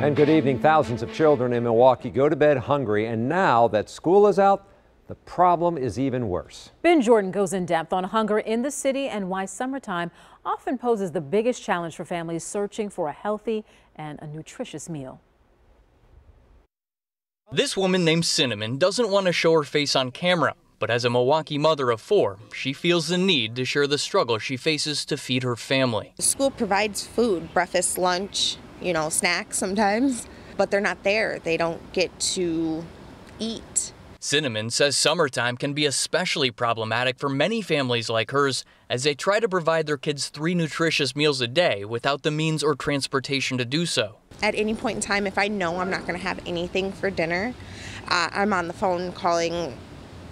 And good evening. Thousands of children in Milwaukee go to bed hungry, and now that school is out, the problem is even worse. Ben Jordan goes in depth on hunger in the city and why summertime often poses the biggest challenge for families searching for a healthy and a nutritious meal. This woman named Cinnamon doesn't want to show her face on camera, but as a Milwaukee mother of four, she feels the need to share the struggle she faces to feed her family. The school provides food, breakfast, lunch, you know, snacks sometimes, but they're not there. They don't get to eat. Cinnamon says summertime can be especially problematic for many families like hers as they try to provide their kids three nutritious meals a day without the means or transportation to do so. At any point in time, if I know I'm not going to have anything for dinner, uh, I'm on the phone calling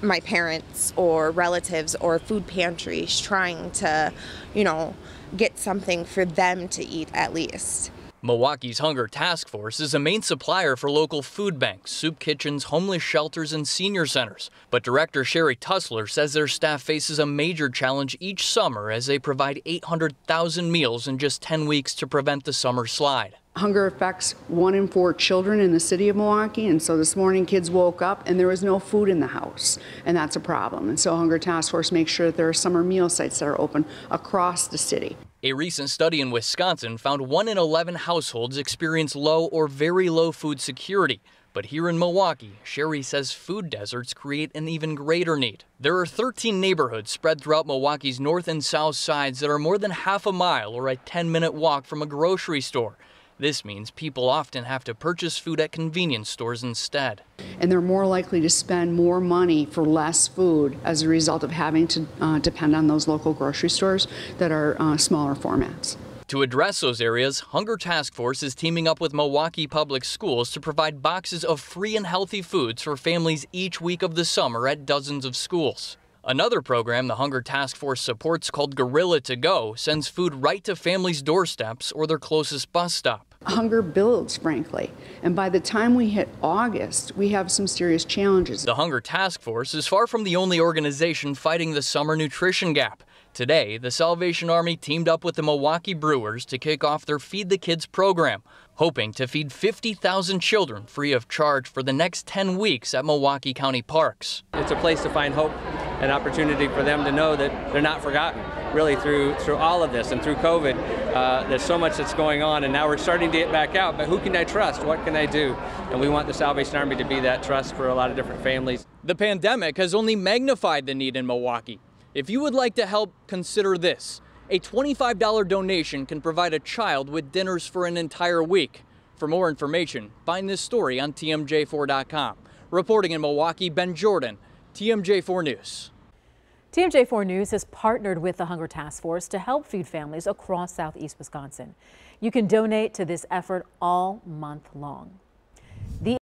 my parents or relatives or food pantries trying to, you know, get something for them to eat at least. Milwaukee's Hunger Task Force is a main supplier for local food banks, soup kitchens, homeless shelters, and senior centers. But Director Sherrie Tussler says their staff faces a major challenge each summer as they provide 800,000 meals in just 10 weeks to prevent the summer slide. Hunger affects one in four children in the city of Milwaukee, and so this morning kids woke up and there was no food in the house, and that's a problem. And so Hunger Task Force makes sure that there are summer meal sites that are open across the city. A recent study in Wisconsin found 1 in 11 households experience low or very low food security. But here in Milwaukee, Sherrie says food deserts create an even greater need. There are 13 neighborhoods spread throughout Milwaukee's north and south sides that are more than half a mile or a 10 minute walk from a grocery store. This means people often have to purchase food at convenience stores instead. And they're more likely to spend more money for less food as a result of having to uh, depend on those local grocery stores that are uh, smaller formats. To address those areas, Hunger Task Force is teaming up with Milwaukee Public Schools to provide boxes of free and healthy foods for families each week of the summer at dozens of schools. Another program the Hunger Task Force supports called Gorilla to Go sends food right to families' doorsteps or their closest bus stop. Hunger builds, frankly. And by the time we hit August, we have some serious challenges. The Hunger Task Force is far from the only organization fighting the summer nutrition gap. Today, the Salvation Army teamed up with the Milwaukee Brewers to kick off their Feed the Kids program, hoping to feed 50,000 children free of charge for the next 10 weeks at Milwaukee County Parks. It's a place to find hope, an opportunity for them to know that they're not forgotten really through through all of this and through COVID. Uh, there's so much that's going on, and now we're starting to get back out. But who can I trust? What can I do? And we want the Salvation Army to be that trust for a lot of different families. The pandemic has only magnified the need in Milwaukee. If you would like to help, consider this. A $25 donation can provide a child with dinners for an entire week. For more information, find this story on TMJ4.com. Reporting in Milwaukee, Ben Jordan, TMJ4 News. TMJ4 News has partnered with the Hunger Task Force to help feed families across southeast Wisconsin. You can donate to this effort all month long.